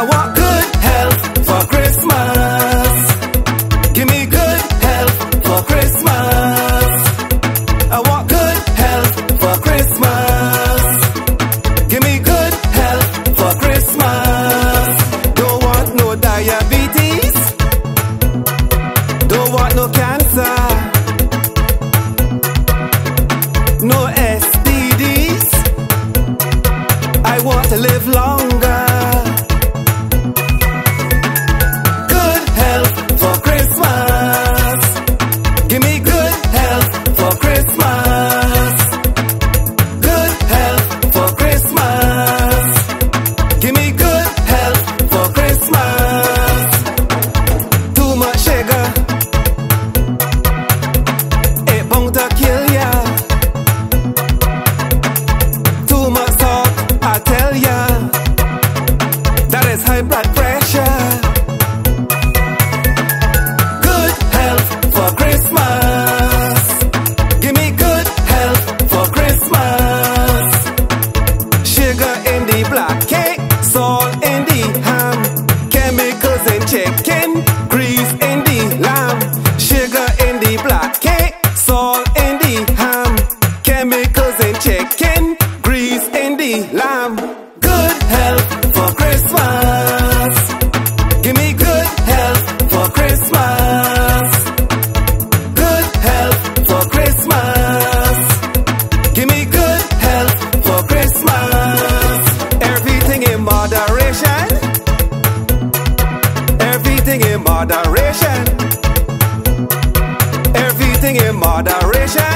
I want good health for Christmas. Give me good health for Christmas. I want good health for Christmas. Give me good health for Christmas. Don't want no diabetes. Don't want no cancer. No STDs. I want to live longer. in the. Chemicals and chicken. everything in moderation.